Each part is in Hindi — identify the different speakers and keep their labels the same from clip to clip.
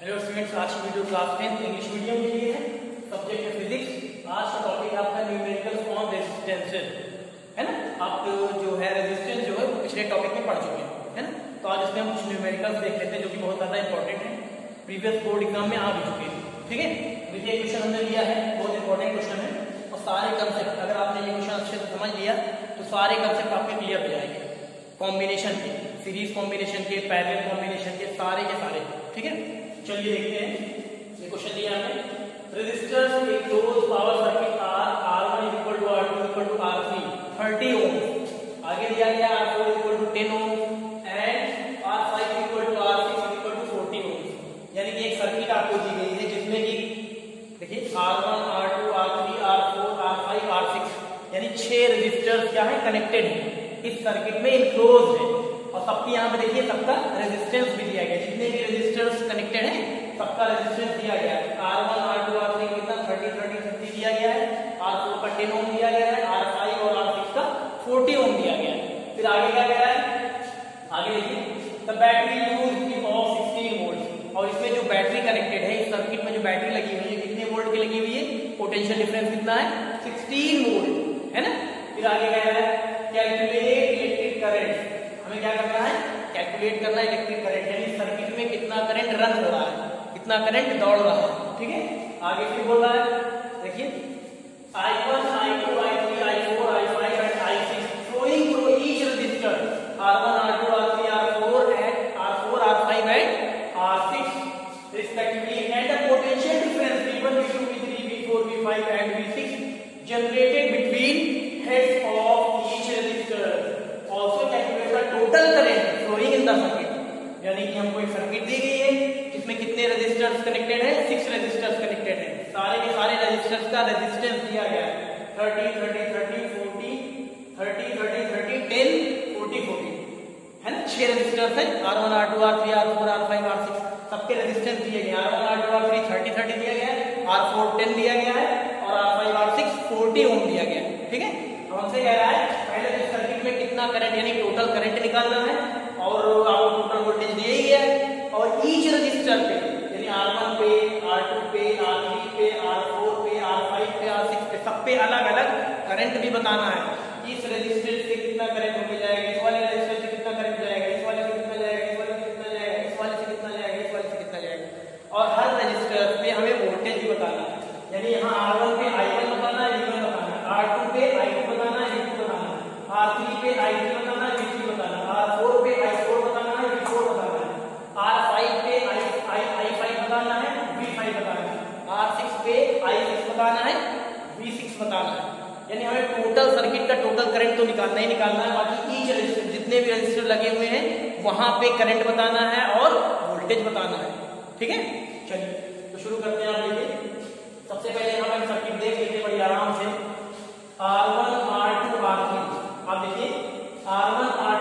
Speaker 1: हेलो स्टूडेंट्स आज की video class tenth English medium के लिए है सब्जेक्ट है फिजिक्स आज का टॉपिक आपका न्यूमेरिकल फॉर्म रेजिस्टेंसेस है ना? आप जो है रेजिस्टेंस जो है, वो पिछले टॉपिक में पढ़ चुके हैं। है ना? तो आज इसमें हम कुछ न्यूमेरिकल्स देख लेते हैं, जो कि बहुत ज़्यादा इंपॉर्टेंट है। प्रीवियस बोर्ड एग्ज़ाम में आ भी चुके हैं। ठीक है? देखिए क्वेश्चन हमने लिया है, बहुत इंपॉर्टेंट क्वेश्चन है। और सारे कंसेप्ट अगर आपने ये क्वेश्चन अच्छे से समझ लिया तो सारे कंसेप्ट आपके क्लियर हो जाएँगे। कॉम्बिनेशन के सीरीज़ कॉम्बिनेशन के पैरेलल कॉम्बिनेशन के, सारे के सारे। ठीक है? चलिए देखते हैं। ये क्वेश्चन दिया हमने resistors a close power circuit R R1 equal to R2 equal to R3 30 ohm आगे दिया गया R4 equal to 10 ohm and R5 equal to R6 equal to 40 ohm यानी कि एक सर्किट आपको दी गई है जिसमें कि देखिए R1 R2 R3 R4 R5 R6 यानी छह रेजिस्टर्स क्या है? कनेक्टेड है। इस सर्किट में इनक्लोज है। और सबके यहाँ पे देखिए, सबका रेजिस्टेंस भी दिया गया। जितने भी रेजिस्टर्स कनेक्टेड है, सबका रेजिस्टेंस दिया गया है। R1 R2 R3 कितना? 30 30 30 दिया गया है। R4 का 10 ओम दिया गया है। R5 और R6 का 40 ओम दिया गया है। फिर आगे क्या कह रहा है? आगे देखिए। The battery use of 16 volt और इसमें जो बैटरी कनेक्टेड है, इस सर्किट में जो बैटरी लगी हुई है, कितने वोल्ट की लगी हुई है? पोटेंशियल डिफरेंस कितना है? 16 वोल्ट है ना? फिर आगे कह रहा है? कैलकुलेट कैलकुलेट करना इलेक्ट्रिक करंट यानी सर्किट में कितना करंट रन हो रहा है कितना करंट दौड़ रहा है ठीक है? आगे फिर बोल रहा है देखिए। I1, I2, I3, I4, I5 I I6 flowing through each resistor R1, R2, R3, R4 the circuit यानी कि हमको एक सर्किट दी गई है जिसमें कितने रेजिस्टर्स कनेक्टेड है? सिक्स रेजिस्टर्स कनेक्टेड है। सारे के सारे रेजिस्टर्स का रेजिस्टेंस दिया गया है। Thirty thirty thirty forty thirty thirty thirty ten forty forty है ना? छह रेजिस्टर्स है। R one R two R three R four R five R six सबके रेजिस्टेंस दिए गए R one R two R three thirty thirty दिया गया है। आर फोर टेन दिया गया है। और R five R six forty ohm दिया गया है। ठीक है? हमसे कह रहा है, पहले तो सर्किट में कितना करंट यानी टोटल करंट निकालना है। और आपको टोटल वोल्टेज दिया ही है, और ईच रजिस्टर पे, यानी R1 पे आर टू पे आर थ्री पे आर फोर पे आर फाइव पे आर सिक्स पे, सब पे अलग अलग करंट भी बताना है। इस रजिस्टर से कितना करंट होके जाएगा इस वाले रजिस्टर से कितना करंट जाएगा इस वाले से कितना जाएगा इस वाले से कितना जाएगा इस वाले से कितना जाएगा इस वाले से कितना जाएगा और हर रजिस्टर पे हमें वोल्टेज भी बताना है यानी यहाँ R1 पे I1 बताना है V1 बताना है R2 पे I2 बताना है V2 बताना है R3 पे I3 बताना है V3 बताना है R4 पे I4 बताना है V4 बताना है R5 पे I, I, I5 बताना है V5 बताना है R6 पे I6 बताना है V6 बताना है यानी हमें टोटल सर्किट का टोटल करंट तो निकालना ही निकालना है। बाकी ईच रजिस्टर जितने भी रजिस्टर लगे हुए हैं, वहाँ पे करंट बताना है और वोल्टेज बताना है। ठीक है? चलिए तो शुरू करते हैं आप देखिए। सबसे पहले हम एक सर्किट देख लेते हैं बड़ी आराम से। R1 R2 R3 आप देखिए R1 R2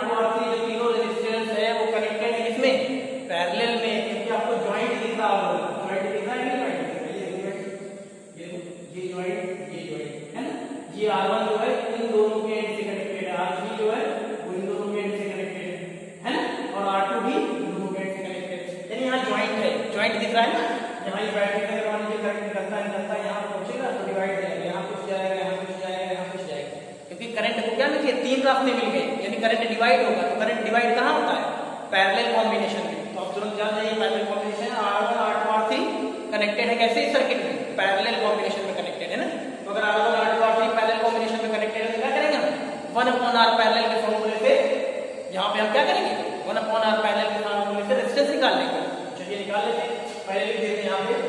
Speaker 1: तीन रास्ते मिल गए, यानी करंट डिवाइड होगा तो करंट डिवाइड कहाँ होता है? पैरेलल कॉम्बिनेशन में। तो आप तुरंत जान जाइए parallel combination R1 R2 R3 connected है कैसे? इस सर्किट में। पैरेलल कॉम्बिनेशन में कनेक्टेड है ना? तो अगर R1 R2 R3 parallel combination में कनेक्टेड है तो क्या करेंगे 1 अपॉन R पैरेलल के फॉर्मूले से यहाँ पे हम क्या करेंगे? 1 अपॉन R पैरेलल के फॉर्मूले से रेजिस्टेंस निकाल लेंगे। चलिए निकाल लेते हैं। पहले लिख देते हैं यहाँ पे।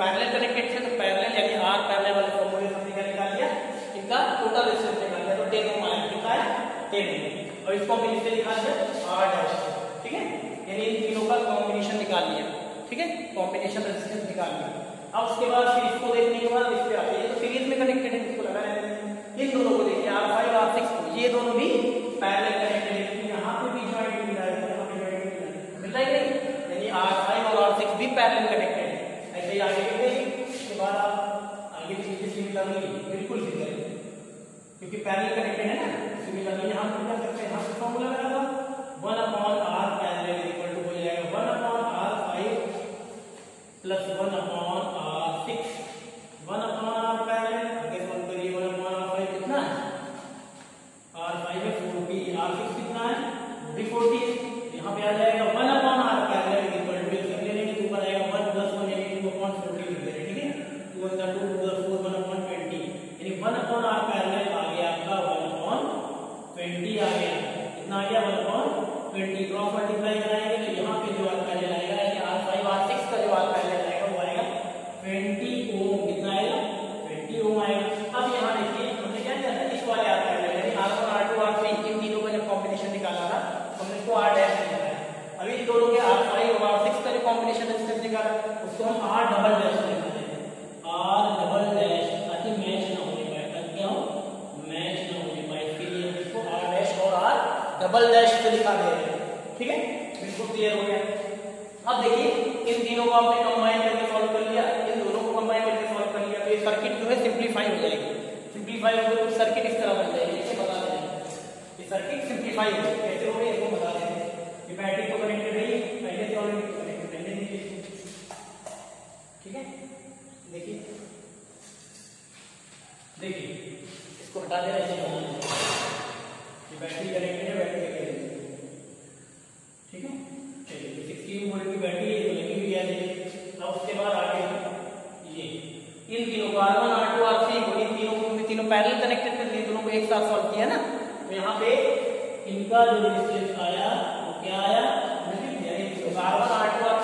Speaker 1: पैरेलल कनेक्टेड थे तो पैरेलल यानी आर पैरेलल वाले फॉर्मूले से हमने क्या निकाल लिया। इनका टोटल रेजिस्टेंस निकाल लिया। तो 10 ओम आया कितना है 10 ओम और इसको हमने इससे निकाल दिया आर डैश ठीक है? यानी इन तीनों का कॉम्बिनेशन निकाल लिया। ठीक है? कॉम्बिनेशन रेजिस्टेंस निकाल लिया। अब उसके बाद फिर इसको देखने के बाद इस पे आते हैं। तो सीरीज़ में कनेक्टेड है इसको लगा रहे हैं? इन दोनों को देखिए आर फाइव आर सिक्स को। ये दोनों भी सिमिलरली, बिल्कुल सिमिलर क्योंकि पैरेलल कनेक्टेड है ना? सिमिलरली यहाँ पर क्या करते हैं? यहाँ पर फार्मूला लगा दो 1 upon r parallel equal to हो जाएगा 1 upon r 5 plus 1 upon r 6 1 upon r parallel आगे सॉल्व करिए? 1 अपॉन r 5 कितना है? r 5 है 4p r 6 कितना है? 340 यहाँ पे आ जाएगा 1 upon r parallel equal to इस अगले लेने के प्लस 1 यानी 2 अपॉन 40 लिख दे रहे ठीक है? 2 1 2 4 1 वन अपॉन आर पैरेलल आ गया आपका वन अपॉन ट्वेंटी आ गया कितना आ गया? One upon twenty cross multiply simplify हो गई तो सर्किट इस तरह बन जाएगी इसे बता दें ये सर्किट सिंपलीफाई हो कैसे हो गई इसको बता दें ये बैटरी को कनेक्टेड है पहले से ऑलरेडी कनेक्टेड देखिए ठीक है? देखिए। देखिए, इसको हटा ऐसे बना देना ये बैटरी कनेक्टेड है बैटरी कनेक्टेड ठीक है? तो सिक्सटीन वोल्ट की बैटरी है तो लगी हुई है अब उसके बाद आगे, ये। इन तीनों को पैरेलल कनेक्टेड कर लिए दोनों को एक साथ सॉल्व किया ना? तो यहाँ पे इनका जो रेजिस्टेंस आया, वो क्या आया? बार बार आठ का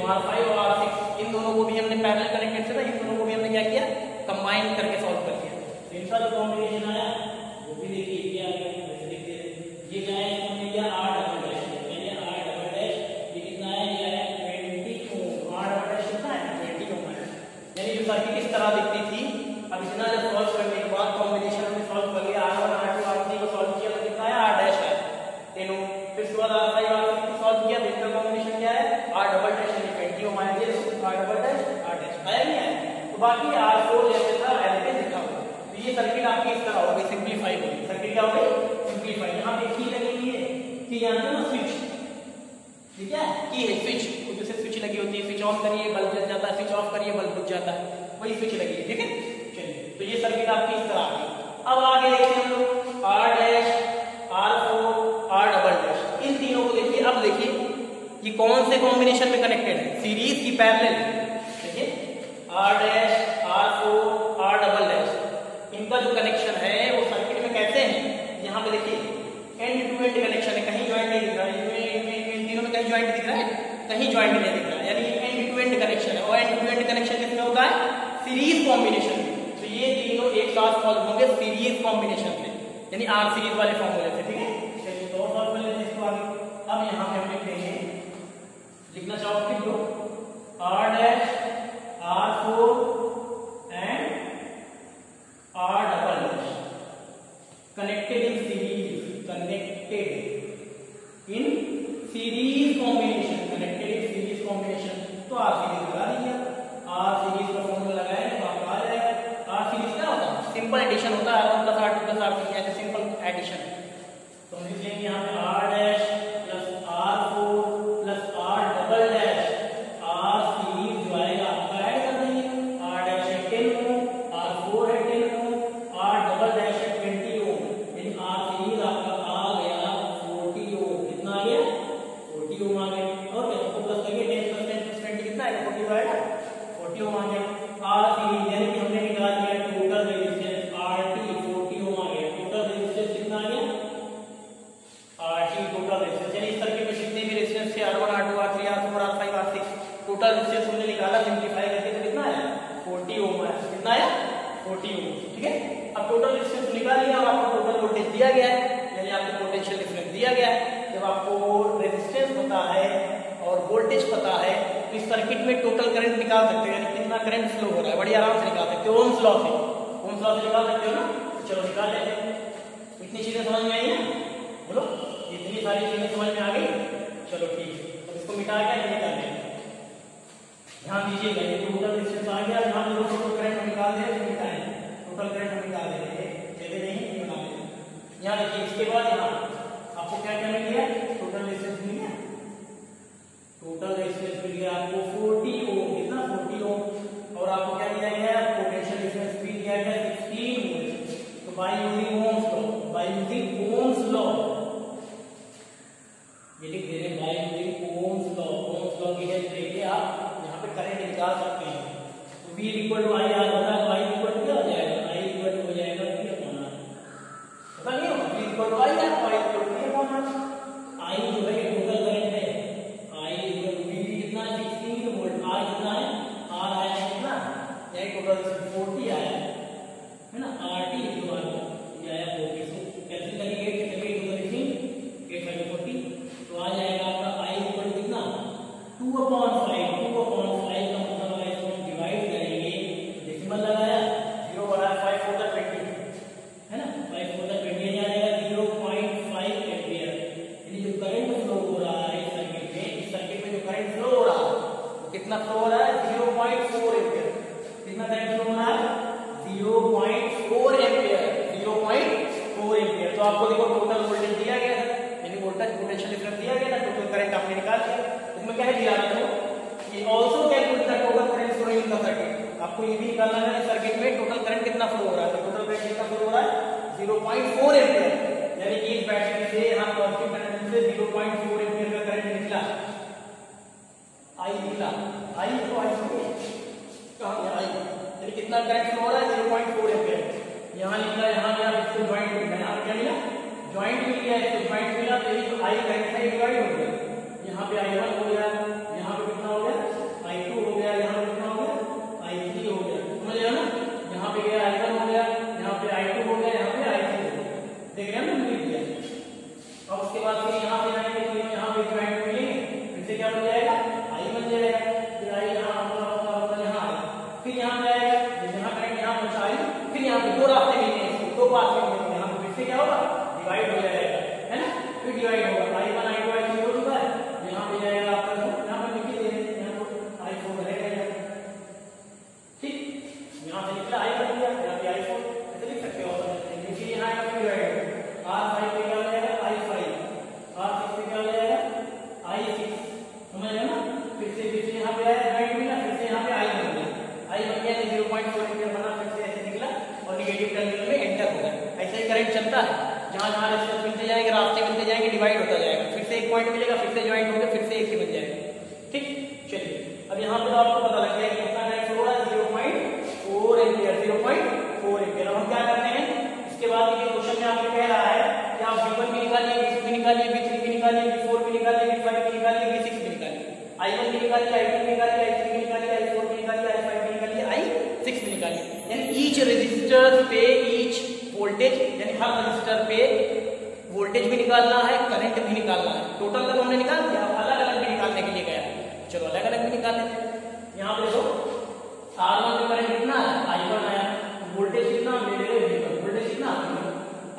Speaker 1: पे आर फाइव और आर सिक्स इन दोनों को भी हमने पैरेलल कनेक्टेड से था इन दोनों को भी हमने क्या किया? कंबाइन करके सॉल्व कर दिया। तो इनका जो कॉम्बिनेशन आया, वो भी देखिए, ये आ गया, वैसे देखते रहिए ये क्या है, हमने लिया आर डबल डैश मैंने आर डबल डैश ये कितना है? ये है 20 ओम आर डबल डैश कितना है? ट्वेंटी ओम है यानी जो सर्किट इस तरह दिखती थी क्या हो गई यहाँ पे की लगी हुई है। कि जानते हो स्विच ठीक है? की है स्विच तो जैसे स्विच लगी होती है। स्विच ऑन करिए बल्ब जल जाता है। स्विच ऑफ़ करिए बल्ब बुझ जाता है। वही स्विच लगी है, ठीक है? चलिए तो ये सर्किट आपकी इस तरह आ गई। अब आगे देखते हैं हम लोग। R dash R four R double dash इन तीनों को देखिए। अब देखिए, ये कौन से कॉम्बिनेशन में कनेक्टेड है? सीरीज़ की पैरेलल देखिए R dash R four R double dash इनका जो कनेक्शन है वो सर्किट में कैसे है यहाँ पे देखिए एंड टू एंड कनेक्शन है कहीं ज्वाइंट नहीं दिख रहा है इन तीनों में कहीं ज्वाइंट दिख रहा है कहीं ज्वाइंट नहीं दिख रहा है यानी एंड टू एंड कनेक्शन है और एंड टू एंड कनेक्शन किसमें होता है सीरीज़ कॉम्बिनेशन तो ये तीनों एक साथ सॉल्व होंगे सीरीज़ कॉम्बिनेशन में यानी आर सीरीज़ वाले फॉर्मूले निकालिए V3 भी निकालिए V4 भी निकालिए V5 भी निकालिए V6 भी निकालिए I1 भी निकालिए I2 भी निकालिए I3 भी निकालिए I4 भी निकालिए I5 भी निकालिए I6 भी निकालिए। यानी ईच रेजिस्टर पे ईच वोल्टेज यानी हर रेजिस्टर पे वोल्टेज भी निकालना है करंट भी निकालना है। टोटल तक हमने निकाल दिया अलग अलग भी निकालने के लिए गया चलो अलग अलग भी निकाल लेते हैं। यहाँ पे देखो आर वन में करंट कितना है? आई वन आया। वोल्टेज कितना? वोल्टेज कितना?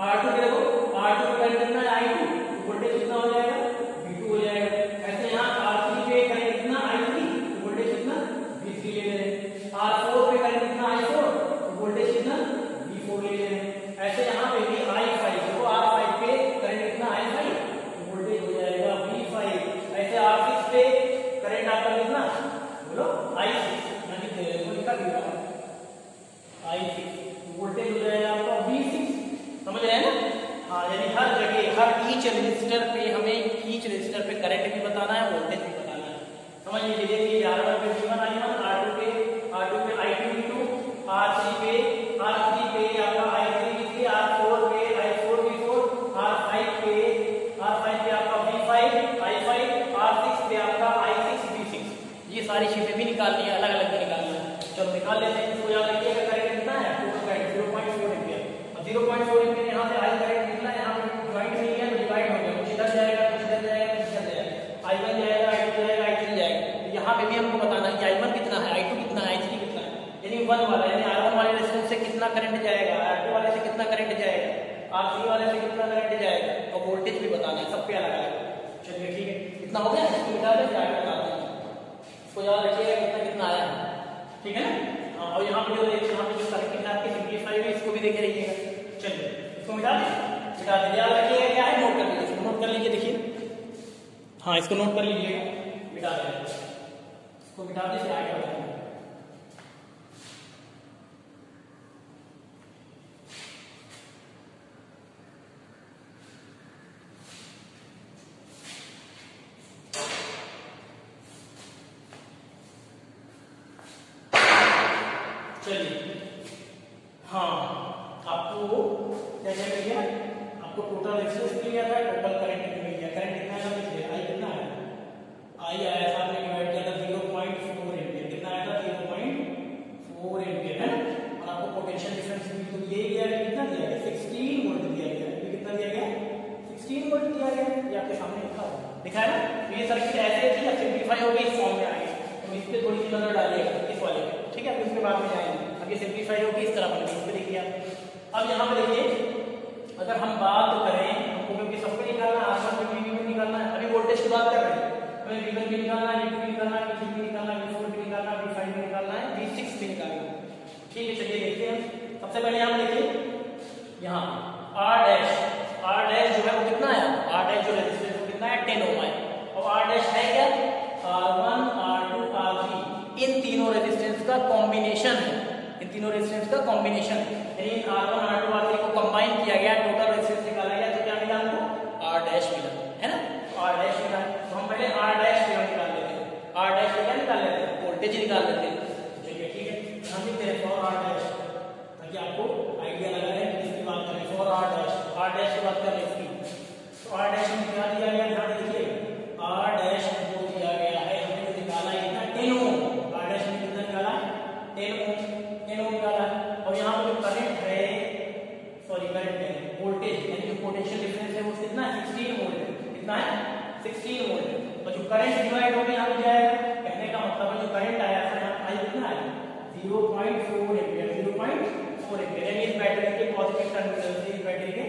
Speaker 1: आर टू देखो आर टू करंट कितना है? आई टू वोल्टेज कितना हो जाएगा? V2 हो जाएगा ऐसे यहाँ आर थ्री पे करंट कितना आई थ्री वोल्टेज कितना V3 ले ले रहे हैं आर फोर पे करंट कितना आई फोर वोल्टेज कितना V4 ले ले रहे हैं ऐसे यहाँ पे भी आई फाइव देखो आर फाइव पे करंट कितना आई फाइव वोल्टेज हो जाएगा V5 ऐसे आर सिक्स पे करंट आपका कितना बोलो आई सिक्स यानी वो लिखा दिया आई सिक्स वोल्टेज हो जाएगा आपका वी सिक्स समझ रहे हैं ना हाँ यानी हर जगह हर ईच रजिस्टर पे हमें ईच रजिस्टर पे करंट भी बताना है वोल्टेज भी बताना है समझ लीजिए देखिए आर वन पे V one I one R two पे आर टू पे I two V two R three पे आर थ्री पे आपका I three V three R four पे I four V four R five पे आर फाइव पे आपका V five I five R six पे आपका आई सिक्स वी सिक्स ये सारी चीज़ें भी निकालनी है अलग अलग भी निकालना है चलो निकाल लेते हैं इसको याद रखिएगा करंट कितना है total current zero point four ampere और ज़ीरो पॉइंट फोर एम्पियर यहाँ से आई करंट निकला यहाँ पे ज्वाइंट नहीं है तो डिवाइड हो गया कुछ इधर जाएगा कुछ इधर जाएगा कुछ इधर जाएगा आई वन जाएगा आई टू जाएगा आई थ्री जाएगा तो यहाँ पे भी हमको बताना है कि आई वन कितना है आई टू कितना है आई थ्री कितना है यानी वन वाला यानी आर वन वाले रेजिस्टेंस से कितना करंट जाएगा आर टू वाले से कितना करंट जाएगा आर थ्री वाले से कितना करंट जाएगा और वोल्टेज भी बताना है सब पे अलग अलग चलिए ठीक है इतना हो गया इसको मिटा दें फिर आगे बताते हैं इसको याद रखिएगा कितना कितना आया है ठीक है ना हाँ, और यहाँ पे जो देखिए यहाँ पे जो सर्किट है आपकी सिंप्लीफाई है इसको भी देखे रहिएगा चलिए इसको मिटा दें मिटा दें याद रखिएगा क्या है नोट कर लीजिए इसको नोट कर लीजिए देखिए हाँ इसको नोट कर लीजिएगा। मिटा दें। इसको मिटा दें फिर आगे बताएँगे चलिए हाँ आपको क्या क्या मिल गया आपको टोटल रेजिस्टेंस मिल गया था टोटल करंट भी मिल गया करंट कितना है देखिए आई कितना है आई आया था आपने डिवाइड किया था 0.4 एम्पीयर कितना आया था 0.4 एम्पीयर है ना और आपको पोटेंशियल डिफरेंस भी तो ये दिया गया कितना दिया गया 16 वोल्ट दिया गया ये कितना दिया गया 16 वोल्ट दिया गया ये आपके सामने लिखा हुआ दिखा है ना तो ये सर्किट ऐसे थी अब सिंप्लीफाई हो गई इस फॉर्म में आ गई तो इस पे थोड़ी सी नज़र डालिएगा इस वाले पे ठीक है अब इसके बाद में आएँगे अब ये सिंप्लीफाई होगी इस तरह बन गई इस पे देखिए आप अब यहाँ पे देखिए अगर हम बात करें हमको क्योंकि सब पे निकालना है आसपास में भी निकालना है अभी वोल्टेज की बात कर रहे हैं हमें V1 भी निकालना है V2 भी निकालना है V3 भी निकालना है V4 भी निकालना है V5 भी निकालना है V6 भी निकालना है ठीक है, चलिए देखते हैं। सबसे पहले यहाँ देखिए। यहाँ R डैश R डैश जो है वो कितना है? R डैश जो रेजिस्टेंस वो कितना है? 10 ओम है। और R डैश है क्या? R1 R2 R3 इन तीनों रेजिस्टेंस का कॉम्बिनेशन है। इन तीनों रेजिस्टेंस का कॉम्बिनेशन यानी R1 R2 R3 को कंबाइन किया गया टोटल रेजिस्टेंस निकाला गया तो क्या मिला हमको? R डैश मिला। है ना? R डैश मिला। तो हम पहले R डैश निकाल लेते हैं। R डैश निकाल लेते हैं? वोल्टेज निकाल लेते हैं है। हम लिखते हैं फॉर R डैश ताकि आपको आइडिया लगा रहे इसकी बात करें for R dash R dash की बात करें, इसकी। तो R डैश में क्या दिया गया ध्यान देखिए। R डैश दिया गया है, हमने निकाला है कितना 10 ओम R डैश में कितना निकाला? 10 ओम 10 ओम निकाला। और यहाँ पे जो करंट है सॉरी करंट नहीं वोल्टेज यानी जो पोटेंशियल डिफरेंस है, वो कितना है? 16 वोल्ट है। कितना है? 16 वोल्ट और जो करंट डिवाइड हो? कहने का मतलब है जो करंट 0.4 एम्पीयर 0.4 एम्पीयर यानी इस बैटरी के पॉजिटिव टर्मिनल से इस बैटरी के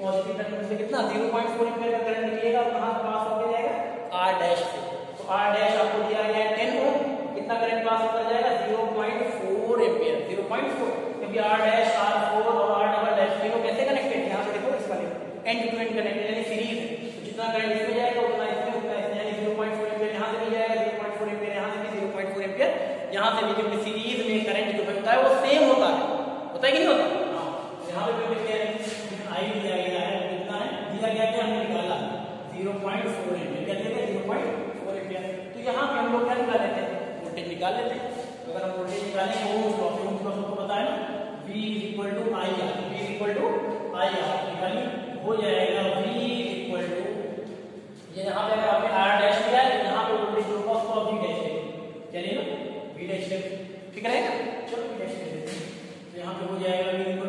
Speaker 1: पॉजिटिव टर्मिनल से कितना? 0.4 एम्पीयर का करंट निकलेगा और कहाँ पास होकर जाएगा? R डैश से। तो R डैश आपको दिया गया है 10 ओम कितना करंट पास होता जाएगा? 0.4 एम्पीयर 0.4 क्योंकि R डैश R4 और R डबल डैश तीनों कैसे कनेक्टेड है? यहाँ पे देखो इस वाले एंड टू एंड कनेक्टेड यानी सीरीज़ है। तो जितना करंट यहाँ से भी जो सीरीज़ में करंट जो बनता है वो सेम होता है। होता है कि नहीं होता? हाँ। तो यहाँ पे क्या है दिया गया है, कितना है? दिया गया क्या? हमने निकाला। क्या तो पे हम लोग क्या निकाल लेते हैं? वोल्टेज निकाल लेते हैं। तो अगर हम वोल्टेज पता है V V तो हो जाएगा V ये पे अगर आपने R डैश है तो पे वोल्टेज ऑफ़ V डैश है चलिए ना? बी डैश लेते ठीक रहेगा चलो तो यहाँ पे हो जाएगा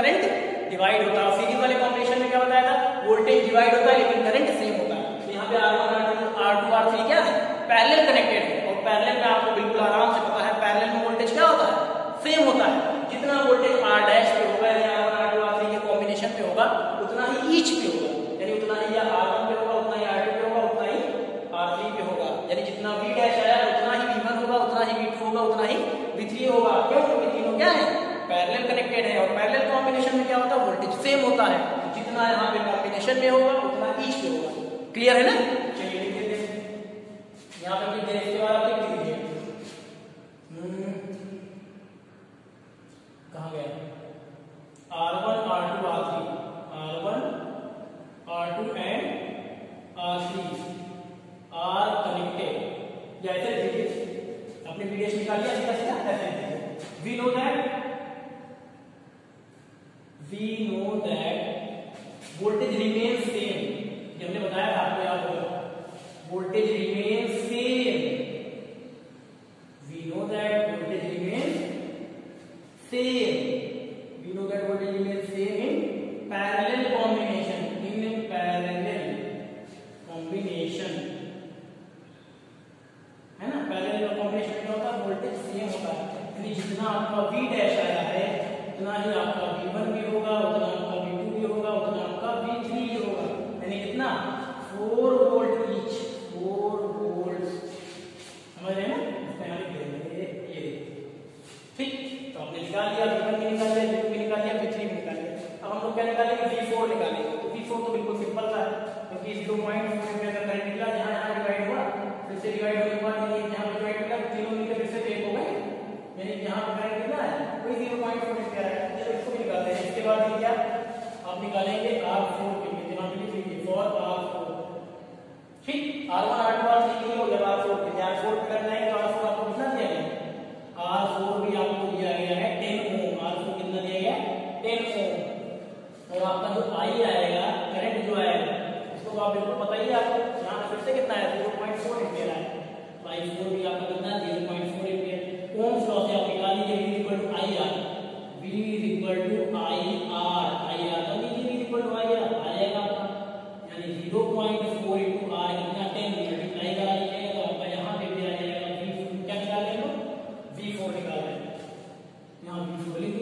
Speaker 1: करंट डिवाइड होता है। सीरीज़ वाले कॉम्बिनेशन में क्या बताया था? वोल्टेज डिवाइड होता है, लेकिन करंट सेम होता है। तो यहाँ पे R1 R2 R2 R3 क्या है? पैरेलल कनेक्टेड है। और पैरेलल में आपको बिल्कुल आराम से पता है पैरेलल में वोल्टेज क्या होता है सेम होता है जितना वोल्टेज R डैश पे होगा यानी R1 R2 R3 के कॉम्बिनेशन पे होगा उतना ही ईच पे होगा यानी उतना ही या R1 पे होगा उतना ही R2 पे होगा उतना ही R3 पे होगा यानी जितना V डैश आया उतना ही V1 होगा उतना ही V2 होगा उतना ही V3 होगा क्यों क्योंकि तीनों क्या है पैरेलल कनेक्टेड है और पैरेलल कॉम्बिनेशन में क्या होता है वोल्टेज सेम होता है जितना यहाँ पे कॉम्बिनेशन में होगा उतना ईच पे होगा क्लियर है ना चलिए लिख देते हैं यहाँ पे लिख दें इसके बाद आप लिख दीजिए कहाँ गया R one R two R three R one R two and R three R connected या ऐसे लिखिए अपने वीडियो निकाल लिया सीधा सीधा ऐसे we know that we know that voltage remain same ये हमने बताया था आपको याद होगा voltage remain same we know that voltage remain same we know that voltage remain same in parallel combination in parallel combination है ना पैरेलल कॉम्बिनेशन में क्या होता है वोल्टेज सेम होता है यानी जितना आपका V डैश आया है उतना ही आपका V1 भी होगा उतना आपका V2 भी होगा उतना आपका V3 भी होगा यानी कितना 4 वोल्ट ईच 4 वोल्ट समझ रहे हैं ना इसका यहाँ लिख देंगे ये ठीक तो आपने निकाल लिया V1 भी निकाल लिया V2 भी निकाल लिया V3 भी निकाल लिया अब हम लोग क्या निकालेंगे? V4 निकालेंगे। तो V4 तो बिल्कुल सिंपल है क्योंकि 0.4 एम्पीयर का करंट निकला जहाँ यहाँ डिवाइड हुआ, फिर से डिवाइड होने के बाद ये यहाँ पे डिवाइड किया तीनों मिलकर फिर से एक हो गए। यानी यहाँ पे करंट कितना है वही 0.4 एम्पीयर है। चलो इसको भी निकालते हैं। इसके बाद क्या? आप निकालेंगे R4 के लिए। यहाँ पे लिख लीजिए फॉर R4 ठीक R1 R2 R3 के लिए हो गया R4 के लिए R4 पे कर जाएँगे तो R4 आपको कितना दिया गया? R4 भी आपको दिया गया। गया 10 ओम और आपका जो I आएगा करंट जो आएगा, उसको आप बिल्कुल ही आपको यहाँ फिर से कितना है? 0.4 एम्पीयर है तो आई I4 भी आपका कितना? है 0.4 एम्पीयर ओम्स लॉ से आप निकाल लीजिए V equal to IR V equal to I IR IR तो लीजिए V इक्वल टू IR आएगा आपका। यानी 0.4 इनटू R कितना? 10 मल्टीप्लाई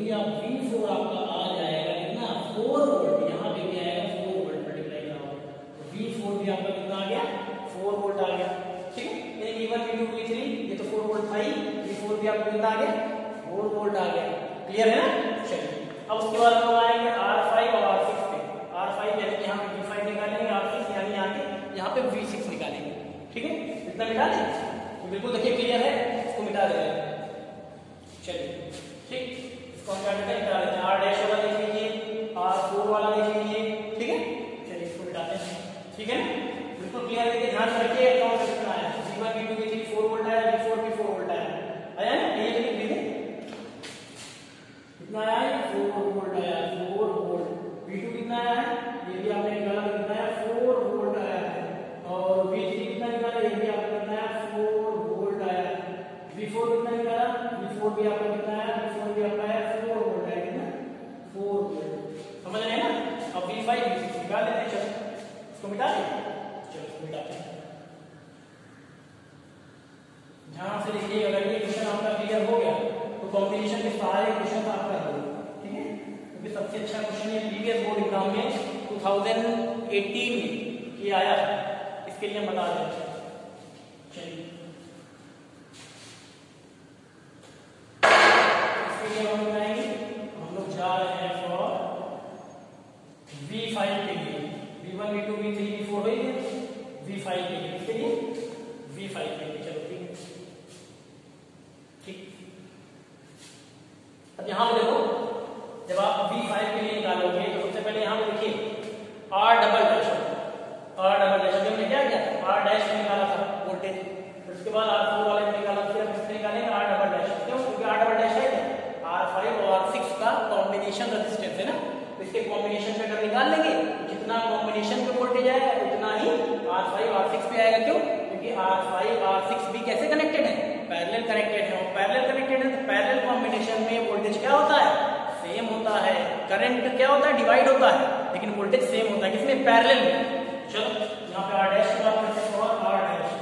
Speaker 1: V4 लिख लीजिए आप V4 आपका आ जाएगा कितना? 4 वोल्ट यहाँ पे भी आएगा 4 वोल्ट मल्टीप्लाई करा तो V4 भी आपका कितना आ गया? 4 वोल्ट आ गया। ठीक है? यानी V1 V2 V3 ये तो 4 वोल्ट था ही V4 भी आपका कितना आ गया? 4 वोल्ट आ गया। क्लियर है ना? चलिए। अब उसके बाद हम आएँगे R5 और R6 पे। R5 यानी यहाँ पे V5 निकालेंगे R6 यानी यहाँ पे यहाँ पे V6 निकालेंगे। ठीक है? इतना मिटा दें। तो बिल्कुल देखिए क्लियर है, इसको मिटा देंगे चलिए। ठीक? इसको हम क्या करते मिटा देते R डैश वाला देख लीजिए R4 वाला देख लीजिए, ठीक है? हैं। ठीक है? बिल्कुल क्लियर देखिए ध्यान रखिए। मिटा दें? चलो इसको मिटाते हैं ध्यान से लिखिए अगर ये क्वेश्चन आपका क्लियर हो गया तो कॉम्बिनेशन के सारे क्वेश्चन आपका हो ठीक है? क्योंकि सबसे अच्छा क्वेश्चन है प्रीवियस बोर्ड एग्ज़ाम में 2018 में ये आया है इसके लिए बता दें चलिए। पे आएगा क्यों? क्योंकि आर फाइव आर सिक्स भी कैसे कनेक्टेड है? पैरेलल कनेक्टेड है। और पैरेलल कनेक्टेड है तो पैरेलल कॉम्बिनेशन में वोल्टेज क्या होता है? सेम होता है। करंट क्या होता है? डिवाइड होता है। लेकिन वोल्टेज सेम होता है। किसमें? पैरेलल में। चलो, यहाँ पे आर डैश की बात करते हैं। For R dash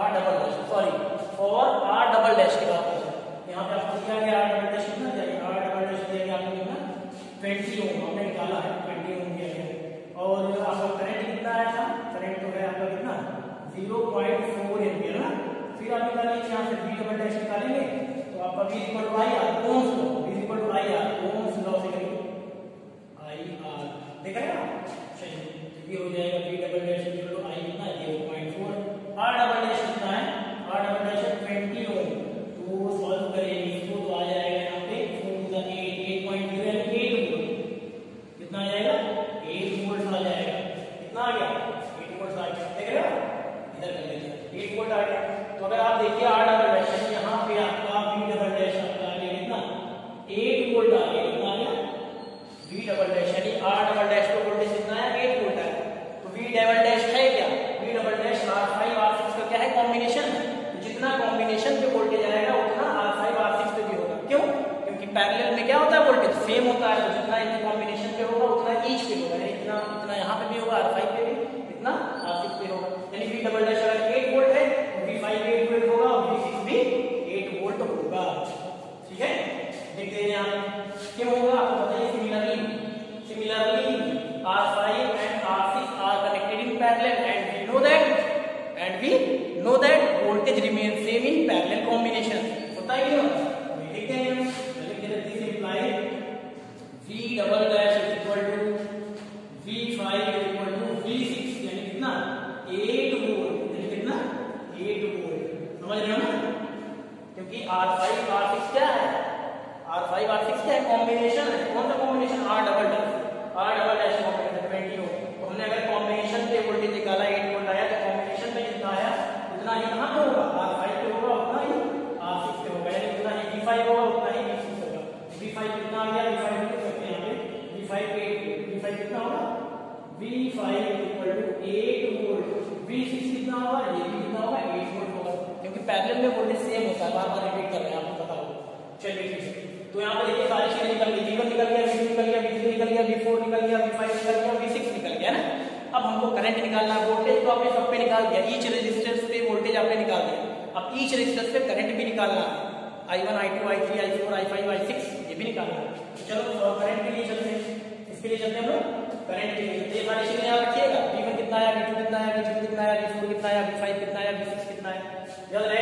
Speaker 1: R double dash sorry for R double dash की बात करते हैं। यहाँ पे आपको दिया गया आर डबल डैश कितना? आर डबल डैश दिया गया ट्वेंटी ओम हमने निकाला है। ट्वेंटी ओम दिया गया। और आपका करंट कितना आया था? करंट तो गया आपका कितना? 0.4 एंपियर ना? फिर आप निकालिए, यहाँ से v डबल डैश निकालेंगे तो आपका v equal to i R ohm's law v equal to i R ohm's law से करिए। I आर देखा है ना? चलिए तो ये हो जाएगा v double dash equal to i कितना? 0.4 r डबल डैश कितना है? R डबल डैश 20 ओम तो सॉल्व करेंगे। आर फाइव आर सिक्स क्या है? आर फाइव आर सिक्स क्या है? कॉम्बिनेशन है। आपने ईच रेजिस्टेंस पे वोल्टेज आपने निकाल दिया। अब ईच रेजिस्टेंस पे करंट भी निकालना है। I one I two I three I four I five I six ये भी निकालना है। चलो तो करंट के लिए चलते हैं। इसके लिए चलते हैं हम लोग। करंट के लिए ये सारी चीज़ें याद रखिएगा। वी वन कितना आया वी टू कितना आया वी थ्री कितना आया वी फोर कितना आया वी फाइव कितना आया वी सिक्स कितना आया याद रहे?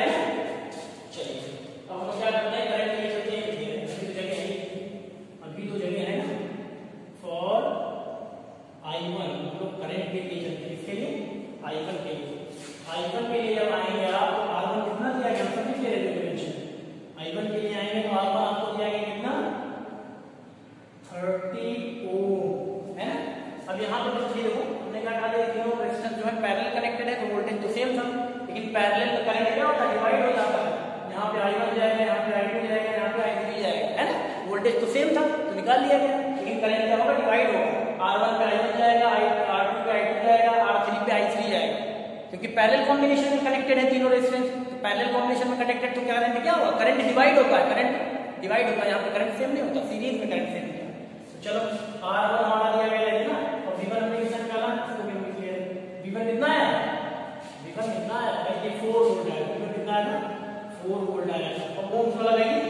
Speaker 1: 4 वोल्ट है और ओम्स वाला लगाएँगे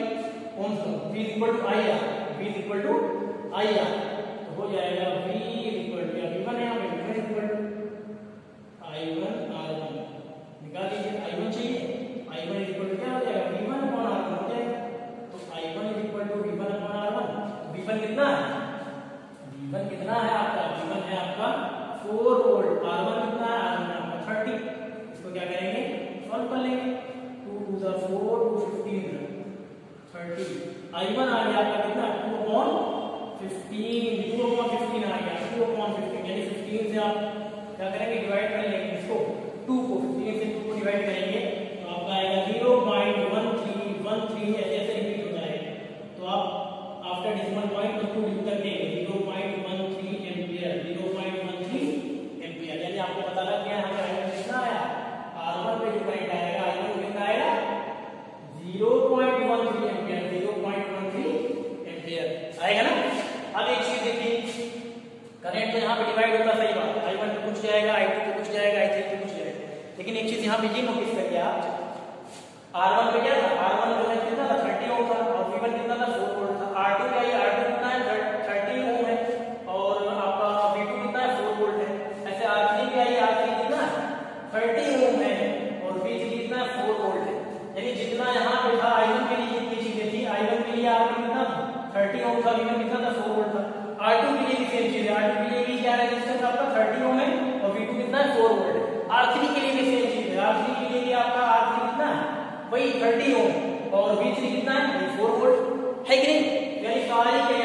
Speaker 1: ohm's law V equal to I R V equal to I R तो हो जाएगा V equal to V one है one equal to I one R one निकाल लीजिए आई वन चाहिए। आई वन इक्वल टू क्या हो जाएगा? V one upon R one हो जाएगा। तो I one equal to V one upon R one V one कितना है? V वन कितना है आपका? V वन है आपका 4 वोल्ट R वन कितना है? R वन आपका 30 इसको क्या करेंगे? सॉल्व कर लेंगे। 2 टू द 4 टू 15 30 I1 आ गया आपका कितना? 2 अपॉन 15 2 अपॉन 15 आ गया. 2 अपॉन 15 यानी 15 से आप क्या करेंगे? डिवाइड कर लेंगे इसको. 2 को 15 से 2 को डिवाइड करेंगे तो आपका आएगा 0.1313 ऐसे ऐसे रिपीट हो जाएगा. तो आप आफ्टर डेसिमल पॉइंट तो 2 लिख कर देंगे 0.13 एम्पियर 0.13 एम्पियर यानी आपको पता लग गया हमें I1 कितना आया? R1 पे करंट आएगा I1 कितना आएगा 0.13 एम्पियर 0.13 एम्पियर आएगा ना अब एक चीज़ देखिए करंट तो यहाँ पे डिवाइड होता सही बात है I1 पे कुछ जाएगा I2 पे कुछ जाएगा I3 पे कुछ जाएगा लेकिन एक चीज़ यहाँ पे ये नोटिस करिए आप R1 पे क्या था? R1 जो है कितना था? 30 ओम था और V1 कितना था? 4 वोल्ट था R2 क्या? है R2 कितना है? था 30 था V1 कितना था। 4 वोल्ट था R2 के लिए सेम चीज़ है। R2 के लिए भी क्या रेजिस्टेंस आपका 30 ओम है और V2 कितना है? 4 वोल्ट है। R3 के लिए भी सेम चीज़ है। R3 के लिए भी आपका R3 कितना है? वही 30 ओम और V3 कितना है? 4 वोल्ट है कि नहीं? यानी सारे के